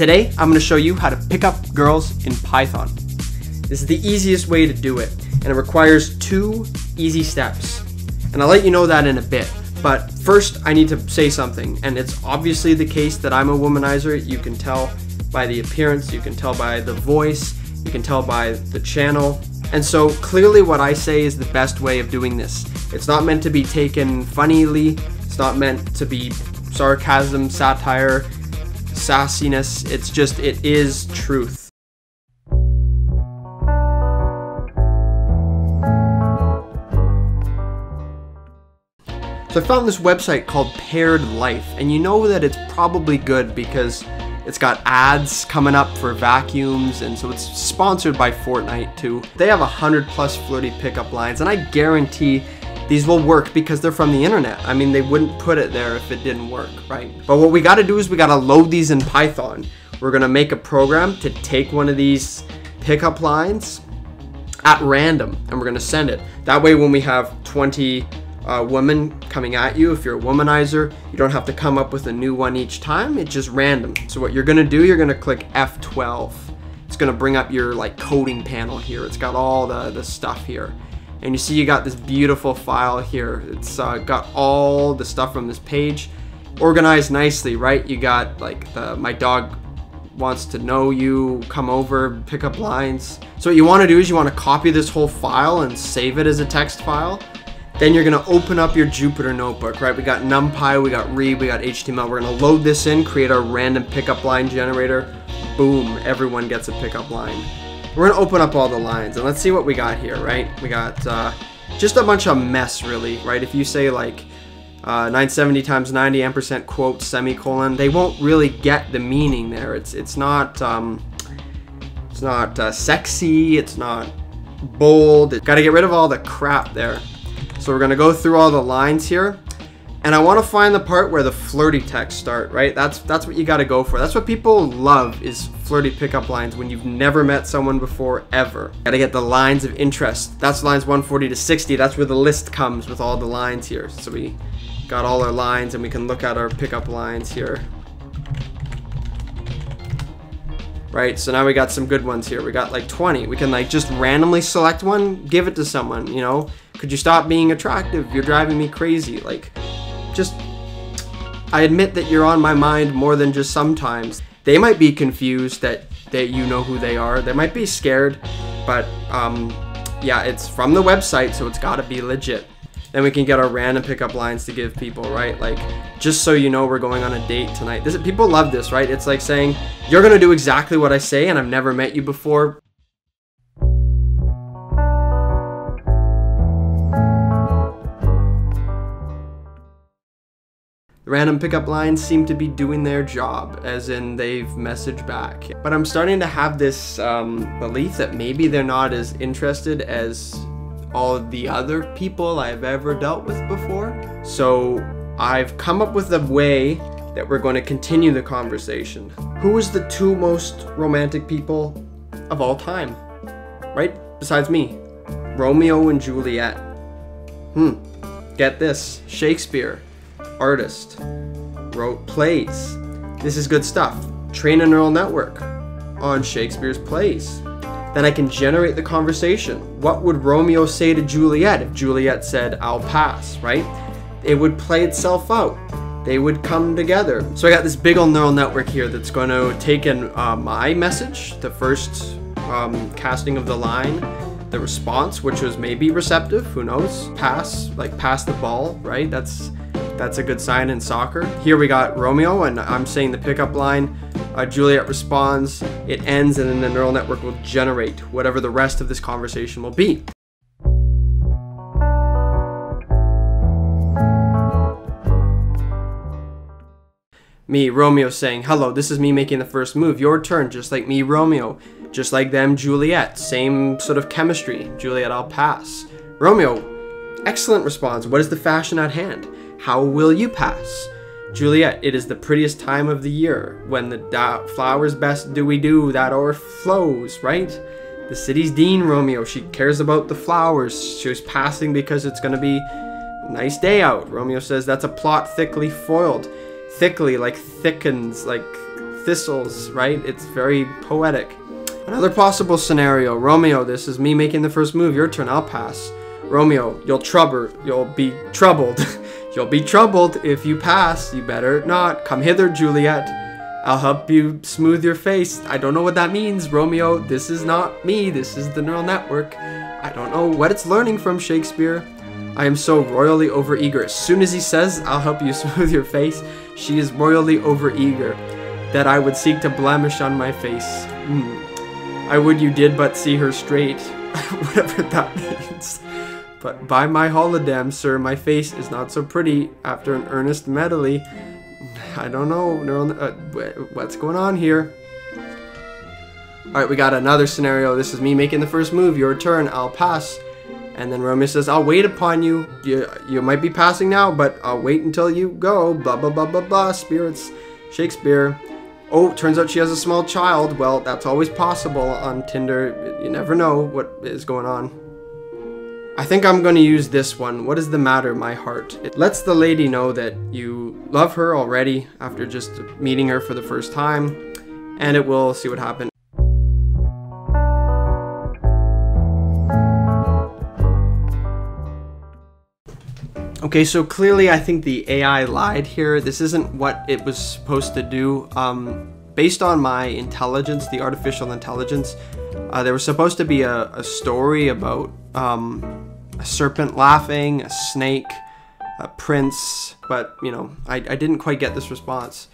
Today, I'm going to show you how to pick up girls in Python. This is the easiest way to do it, and it requires two easy steps. And I'll let you know that in a bit. But first, I need to say something, and it's obviously the case that I'm a womanizer. You can tell by the appearance, you can tell by the voice, you can tell by the channel. And so clearly, what I say is the best way of doing this. It's not meant to be taken funnily, it's not meant to be sarcasm, satire, sassiness. It's just, it is truth. So I found this website called Paired Life, and you know that it's probably good because it's got ads coming up for vacuums, and so it's sponsored by Fortnite too. They have a hundred plus flirty pickup lines, and I guarantee these will work because they're from the internet. I mean, they wouldn't put it there if it didn't work, right? But what we gotta do is we gotta load these in Python. We're gonna make a program to take one of these pickup lines at random, and we're gonna send it. That way when we have 20 uh, women coming at you. If you're a womanizer, you don't have to come up with a new one each time. It's just random. So what you're gonna do, you're gonna click F12. It's gonna bring up your like coding panel here. It's got all the, the stuff here. And you see you got this beautiful file here. It's uh, got all the stuff from this page organized nicely, right? You got like the, my dog wants to know you, come over, pick up lines. So what you wanna do is you wanna copy this whole file and save it as a text file. Then you're gonna open up your Jupyter notebook, right? We got NumPy, we got Read, we got HTML. We're gonna load this in, create our random pickup line generator. Boom, everyone gets a pickup line. We're gonna open up all the lines and let's see what we got here, right? We got uh, just a bunch of mess, really, right? If you say like uh, 970 times 90 ampersand quote semicolon, they won't really get the meaning there. It's it's not um, it's not uh, sexy. It's not bold. Got to get rid of all the crap there. So we're gonna go through all the lines here. And I wanna find the part where the flirty text start, right? That's that's what you gotta go for. That's what people love is flirty pickup lines when you've never met someone before, ever. Gotta get the lines of interest. That's lines 140 to 60. That's where the list comes with all the lines here. So we got all our lines and we can look at our pickup lines here. Right, so now we got some good ones here. We got like 20. We can like just randomly select one, give it to someone, you know? Could you stop being attractive? You're driving me crazy. Like, just, I admit that you're on my mind more than just sometimes. They might be confused that, that you know who they are. They might be scared, but um, yeah, it's from the website, so it's gotta be legit. Then we can get our random pickup lines to give people, right? Like, just so you know we're going on a date tonight. This People love this, right? It's like saying, you're gonna do exactly what I say and I've never met you before, random pickup lines seem to be doing their job, as in they've messaged back. But I'm starting to have this um, belief that maybe they're not as interested as all the other people I've ever dealt with before. So I've come up with a way that we're going to continue the conversation. Who is the two most romantic people of all time? Right? Besides me. Romeo and Juliet. Hmm. Get this. Shakespeare artist, wrote plays. This is good stuff. Train a neural network on Shakespeare's plays. Then I can generate the conversation. What would Romeo say to Juliet if Juliet said, I'll pass, right? It would play itself out. They would come together. So I got this big old neural network here that's going to take in uh, my message, the first um, casting of the line, the response, which was maybe receptive, who knows, pass, like pass the ball, right? That's that's a good sign in soccer. Here we got Romeo, and I'm saying the pickup line. Uh, Juliet responds, it ends, and then the neural network will generate whatever the rest of this conversation will be. Me, Romeo saying, hello, this is me making the first move, your turn, just like me, Romeo. Just like them, Juliet, same sort of chemistry. Juliet, I'll pass. Romeo, excellent response, what is the fashion at hand? How will you pass? Juliet, it is the prettiest time of the year, when the flowers best do we do that o'erflows, right? The city's dean, Romeo, she cares about the flowers. She was passing because it's gonna be a nice day out. Romeo says that's a plot thickly foiled. Thickly, like thickens, like thistles, right? It's very poetic. Another possible scenario Romeo, this is me making the first move. Your turn, I'll pass. Romeo, you'll trouble, you'll be troubled. you'll be troubled if you pass. You better not. Come hither, Juliet. I'll help you smooth your face. I don't know what that means, Romeo. This is not me. This is the neural network. I don't know what it's learning from Shakespeare. I am so royally overeager. As soon as he says, I'll help you smooth your face, she is royally overeager that I would seek to blemish on my face. Mm. I would you did but see her straight, whatever that means. But by my holidam, sir, my face is not so pretty after an earnest medley. I don't know, neural, uh, what's going on here? Alright, we got another scenario. This is me making the first move. Your turn. I'll pass. And then Romeo says, I'll wait upon you. You, you might be passing now, but I'll wait until you go. Blah, blah, blah, blah, blah. Spirits. Shakespeare. Oh, turns out she has a small child. Well, that's always possible on Tinder. You never know what is going on. I think I'm going to use this one. What is the matter, my heart? It lets the lady know that you love her already after just meeting her for the first time. And it will see what happens. Okay, so clearly I think the AI lied here. This isn't what it was supposed to do. Um, based on my intelligence, the artificial intelligence, uh, there was supposed to be a, a story about um, a serpent laughing, a snake, a prince, but you know, I, I didn't quite get this response.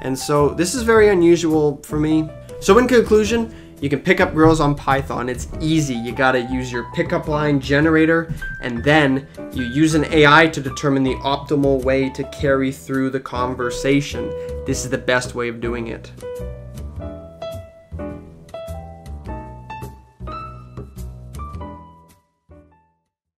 And so this is very unusual for me. So in conclusion, you can pick up girls on Python. It's easy. You gotta use your pickup line generator and then you use an AI to determine the optimal way to carry through the conversation. This is the best way of doing it.